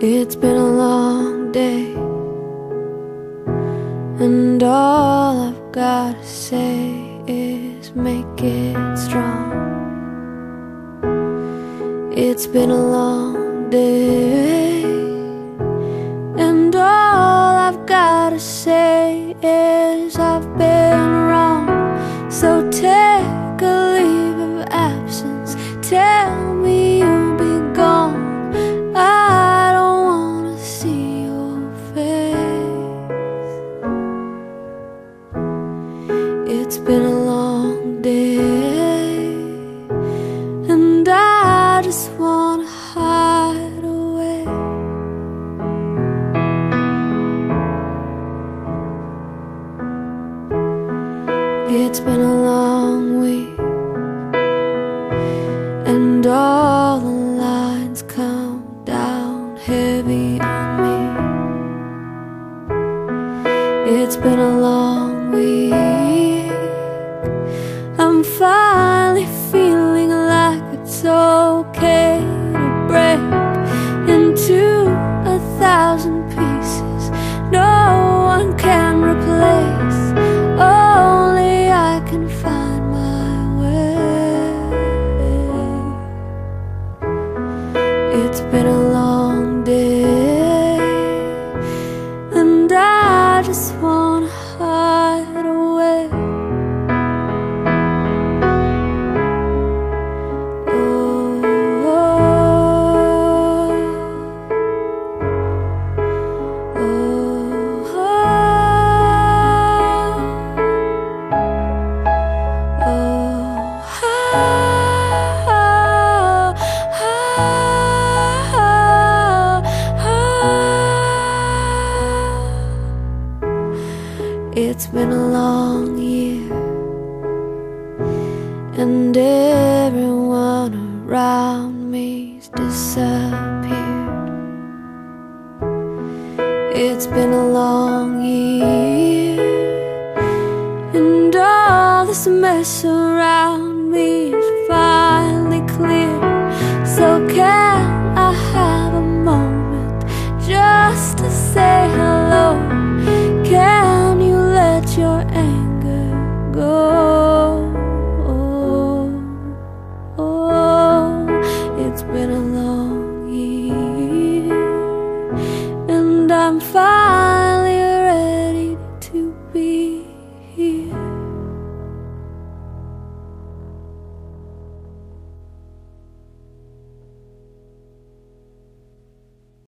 It's been a long day, and all I've gotta say is make it strong. It's been a long day, and all I've gotta say is I've been wrong. So take a leave of absence, tell It's been a long day, and I just wanna hide away. It's been a long week, and all the lines come down heavy on me. It's been a long okay to break into a thousand It's been a long year and everyone around me's disappeared. It's been a long year, and all this mess around go?